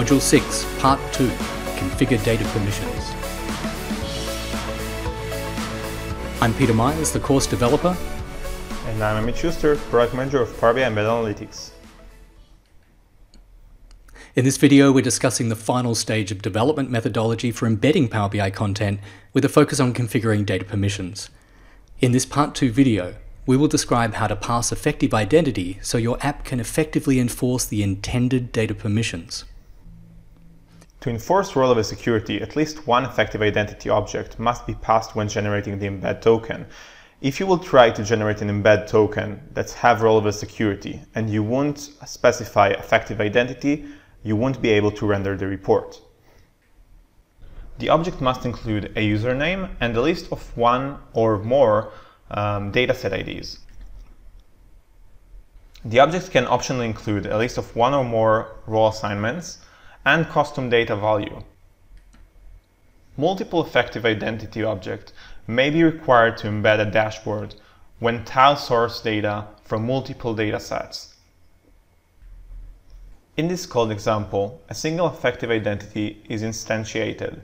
Module 6, Part 2, Configure Data Permissions. I'm Peter Myers, the course developer. And I'm Amit Shuster, Product Manager of Power BI Embedded Analytics. In this video, we're discussing the final stage of development methodology for embedding Power BI content with a focus on configuring data permissions. In this Part 2 video, we will describe how to pass effective identity so your app can effectively enforce the intended data permissions. To enforce row-level security, at least one effective identity object must be passed when generating the embed token. If you will try to generate an embed token that have row-level security and you won't specify effective identity, you won't be able to render the report. The object must include a username and a list of one or more um, dataset IDs. The object can optionally include a list of one or more role assignments and custom data value. Multiple effective identity objects may be required to embed a dashboard when tile source data from multiple datasets. In this code example, a single effective identity is instantiated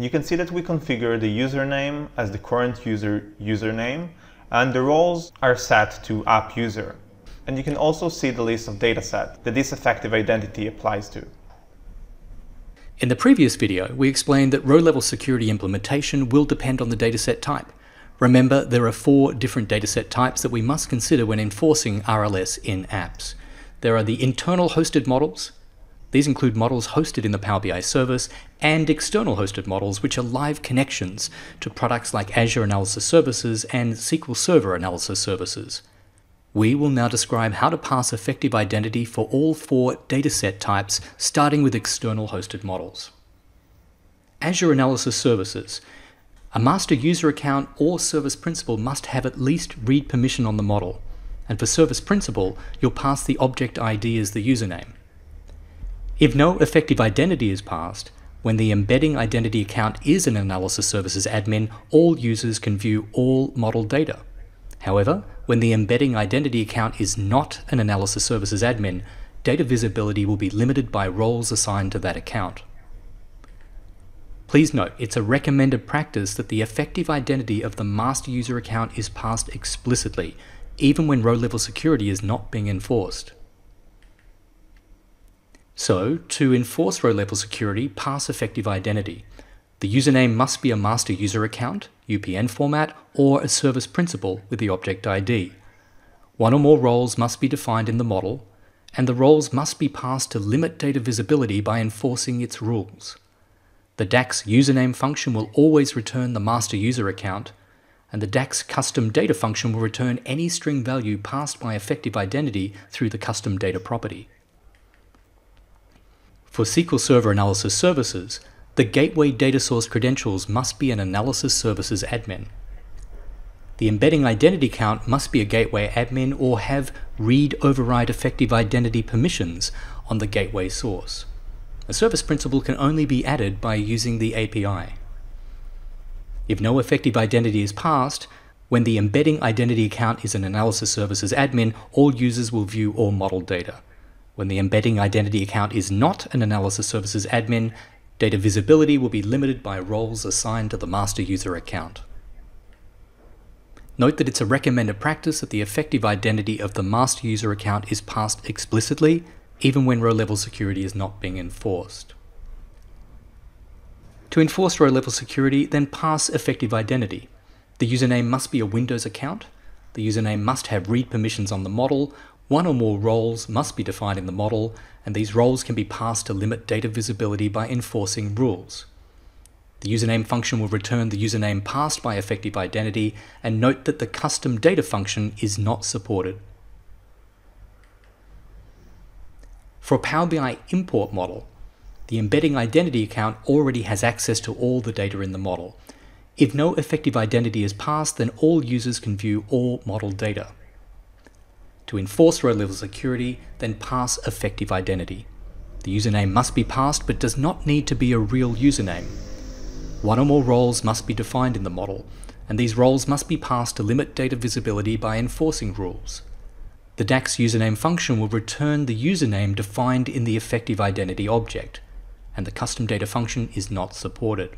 you can see that we configure the username as the current user username, and the roles are set to app user. And you can also see the list of dataset that this effective identity applies to. In the previous video, we explained that row-level security implementation will depend on the dataset type. Remember, there are four different dataset types that we must consider when enforcing RLS in apps. There are the internal hosted models, these include models hosted in the Power BI service and external hosted models, which are live connections to products like Azure Analysis Services and SQL Server Analysis Services. We will now describe how to pass effective identity for all four dataset types, starting with external hosted models. Azure Analysis Services. A master user account or service principal must have at least read permission on the model. And for service principal, you'll pass the object ID as the username. If no effective identity is passed, when the embedding identity account is an analysis services admin, all users can view all model data. However, when the embedding identity account is not an analysis services admin, data visibility will be limited by roles assigned to that account. Please note, it's a recommended practice that the effective identity of the master user account is passed explicitly, even when row-level security is not being enforced. So, to enforce row-level security, pass effective identity. The username must be a master user account, UPN format, or a service principal with the object ID. One or more roles must be defined in the model, and the roles must be passed to limit data visibility by enforcing its rules. The DAX username function will always return the master user account, and the DAX custom data function will return any string value passed by effective identity through the custom data property. For SQL Server Analysis Services, the gateway data source credentials must be an analysis services admin. The embedding identity count must be a gateway admin or have read override effective identity permissions on the gateway source. A service principal can only be added by using the API. If no effective identity is passed, when the embedding identity account is an analysis services admin, all users will view all model data. When the embedding identity account is not an analysis services admin, data visibility will be limited by roles assigned to the master user account. Note that it's a recommended practice that the effective identity of the master user account is passed explicitly, even when row-level security is not being enforced. To enforce row-level security, then pass effective identity. The username must be a Windows account, the username must have read permissions on the model, one or more roles must be defined in the model, and these roles can be passed to limit data visibility by enforcing rules. The username function will return the username passed by effective identity, and note that the custom data function is not supported. For a Power BI import model, the embedding identity account already has access to all the data in the model. If no effective identity is passed, then all users can view all model data. To enforce row-level security, then pass effective identity. The username must be passed but does not need to be a real username. One or more roles must be defined in the model, and these roles must be passed to limit data visibility by enforcing rules. The DAX username function will return the username defined in the effective identity object. and the custom data function is not supported.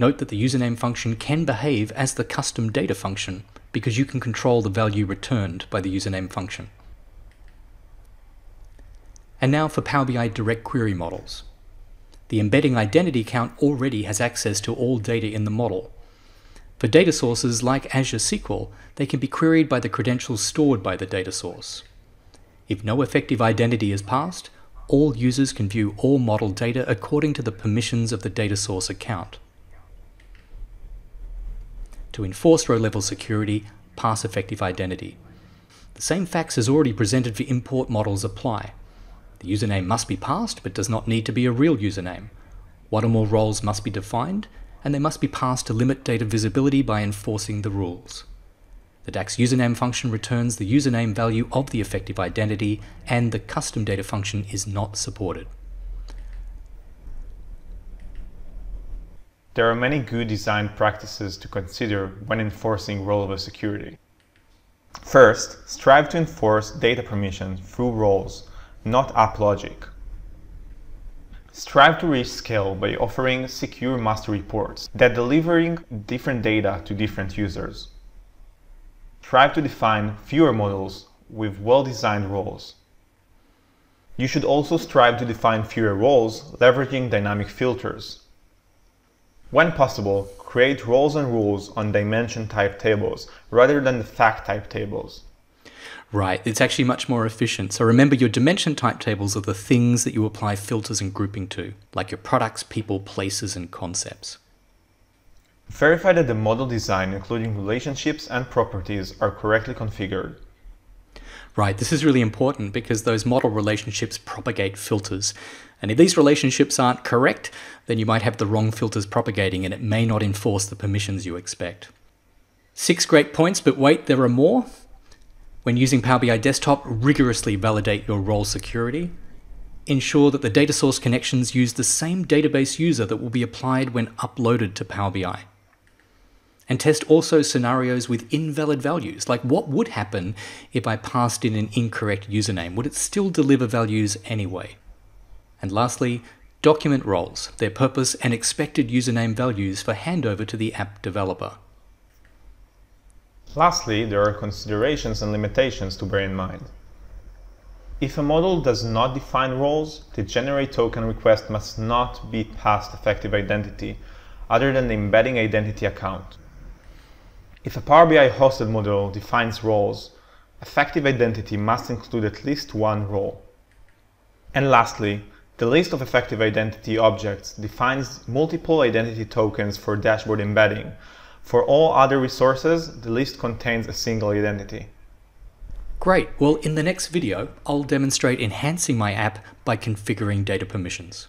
Note that the username function can behave as the custom data function because you can control the value returned by the username function. And now for Power BI Direct Query models. The embedding identity count already has access to all data in the model. For data sources like Azure SQL, they can be queried by the credentials stored by the data source. If no effective identity is passed, all users can view all model data according to the permissions of the data source account. To enforce row-level security, pass effective identity. The same facts as already presented for import models apply. The username must be passed, but does not need to be a real username. One or more roles must be defined, and they must be passed to limit data visibility by enforcing the rules. The DAX username function returns the username value of the effective identity, and the custom data function is not supported. There are many good design practices to consider when enforcing row-level security. First, strive to enforce data permissions through roles not app logic. Strive to reach scale by offering secure master reports that delivering different data to different users. Strive to define fewer models with well-designed roles. You should also strive to define fewer roles leveraging dynamic filters. When possible, create roles and rules on dimension type tables rather than the fact type tables. Right, it's actually much more efficient. So remember your dimension type tables are the things that you apply filters and grouping to, like your products, people, places, and concepts. Verify that the model design, including relationships and properties, are correctly configured. Right, this is really important because those model relationships propagate filters. And if these relationships aren't correct, then you might have the wrong filters propagating and it may not enforce the permissions you expect. Six great points, but wait, there are more. When using Power BI Desktop, rigorously validate your role security. Ensure that the data source connections use the same database user that will be applied when uploaded to Power BI. And test also scenarios with invalid values, like what would happen if I passed in an incorrect username? Would it still deliver values anyway? And lastly, document roles, their purpose and expected username values for handover to the app developer. Lastly, there are considerations and limitations to bear in mind. If a model does not define roles, the generate token request must not be passed effective identity other than the embedding identity account. If a Power BI hosted model defines roles, effective identity must include at least one role. And lastly, the list of effective identity objects defines multiple identity tokens for dashboard embedding, for all other resources, the list contains a single identity. Great. Well, in the next video, I'll demonstrate enhancing my app by configuring data permissions.